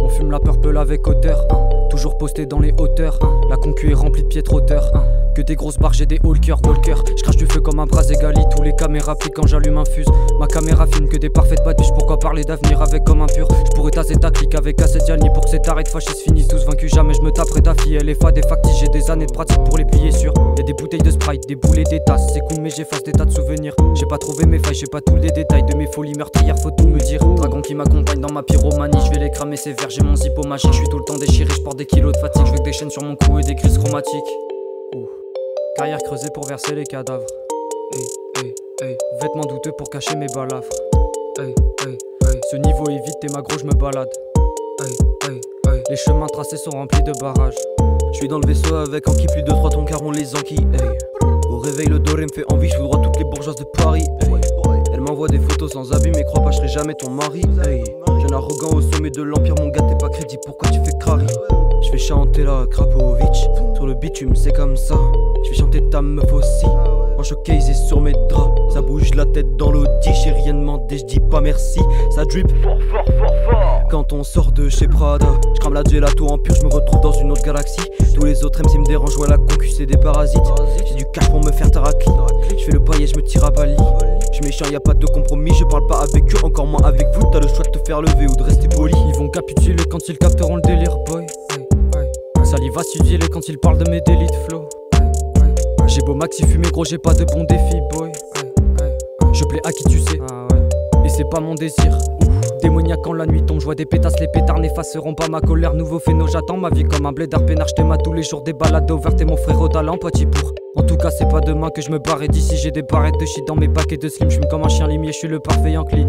On fume la purple avec hauteur, hein. toujours posté dans les hauteurs, hein. la concu est remplie de pieds hauteur. Hein. Que des grosses barges et des walkers, walkers. Je crache du feu comme un bras égali. Tous les caméras piquent quand j'allume un fuse. Ma caméra filme que des parfaites badiches. Pourquoi parler d'avenir avec comme un pur? Je pourrais taser ta clique avec Assediani pour que cet arrêt de fascistes finissent tous vaincus. Jamais je me taperai ta fille. Elle est fade et factice. J'ai des années de pratique pour les plier sur. Y'a des bouteilles de sprite, des boulets, des tasses. C'est cool, mais j'efface des tas de souvenirs. J'ai pas trouvé mes failles, j'ai pas tous les détails de mes folies meurtrières. Faut tout me dire. Dragon qui m'accompagne dans ma pyromanie. Je vais les cramer sévère. J'ai mon zippo magique. Je suis tout le temps déchiré. Je porte des kilos de fatigue. Je des chaînes sur mon cou et des crises chromatiques. Carrière creusée pour verser les cadavres. Hey, hey, hey. Vêtements douteux pour cacher mes balafres. Ce niveau est vide et ma gros, je me balade. Les chemins tracés sont remplis de barrages. Je suis dans le vaisseau avec Anki, plus de 3 tons car on les enquille. Au réveil, le doré me fait envie, je droit toutes les bourgeoises de Paris. Elle m'envoie des photos sans habit, mais crois pas, je serai jamais ton mari. Arrogant au sommet de l'empire, mon gars, t'es pas crédit, pourquoi tu fais crari Je fais chanter la Krapovic, sur le bitume, c'est comme ça. Je fais chanter ta meuf aussi. En showcase et sur mes draps, ça bouge la tête dans l'audi. J'ai rien demandé, je dis pas merci. Ça drip fort, fort, fort, fort. Quand on sort de chez Prada, je crame la gelato en pur, je me retrouve dans une autre galaxie. Tous les autres MC me dérangent, ouais, la concu, c'est des parasites. J'ai du cash pour me faire taracli. Je fais le paillet, je me tire à Bali. Je méchant, y a pas de compromis, je parle pas avec eux, encore moins avec vous. T'as le choix de te faire lever ou de rester poli. Ils vont capituler quand ils capteront le délire, boy. Saliva civiler quand ils parlent de mes délits de flow. J'ai beau maxi fumer, gros, j'ai pas de bon défi, boy. Je plais à qui tu sais, et c'est pas mon désir. Démoniaque quand la nuit tombe, je vois des pétasses, les pétards n'effaceront pas ma colère. Nouveau phéno, j'attends ma vie comme un blédard peinard. J't'aime à tous les jours, des balades ouvertes et mon frère au talent, poitiers pour. En tout cas, c'est pas demain que je me barre et d'ici j'ai des barrettes de shit dans mes paquets de slim. J'fume comme un chien limier, je suis le parfait Yankee.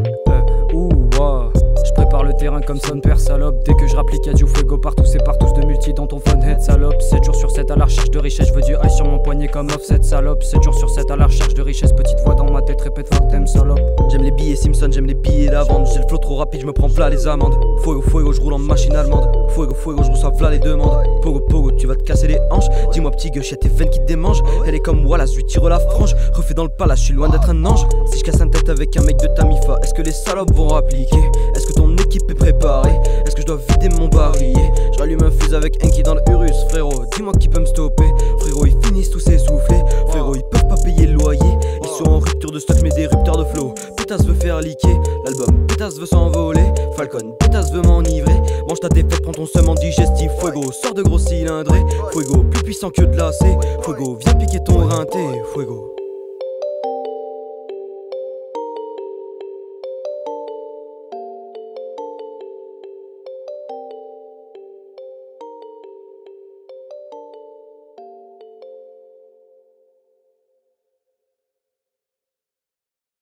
Comme son père salope. Dès que je rapplique, y'a du fuego partout, c'est partout de multi dans ton head salope. 7 jours sur 7 à la recherche de richesse, je veux du high sur mon poignet comme offset salope. 7 jours sur 7 à la recherche de richesse, petite voix dans ma tête répète fuck them salope. J'aime les billets Simpson, j'aime les billets la vente. J'ai le flow trop rapide, je me prends plat les amendes. Fuego, fuego, je roule en machine allemande. Fuego, fuego, je reçois plat les demandes. Pogo, pogo, tu vas te casser les hanches. Dis-moi, petit gueuche, y'a tes veines qui te démangent. Elle est comme Wallace, je lui tire la frange. Refait dans le palace, je suis loin d'être un ange. Si je casse un tête avec un mec de Tamifa, est-ce que les salopes vont appliquer? Est-ce que ton équipe est Est-ce que je dois vider mon barillet Je rallume un fuse avec Enki dans le Urus, frérot. Dis-moi qui peut me stopper. Frérot, ils finissent tous essoufflés. Frérot, ils peuvent pas payer le loyer. Ils sont en rupture de stock, mais des rupteurs de flow. Pétasse veut faire liquer l'album. Pétasse veut s'envoler. Falcon, Pétasse veut m'enivrer. Mange ta défaite, prends ton seum en digestif. Fuego, sors de gros cylindrés. Fuego, plus puissant que de lacet. Fuego, viens piquer ton rinté. Fuego.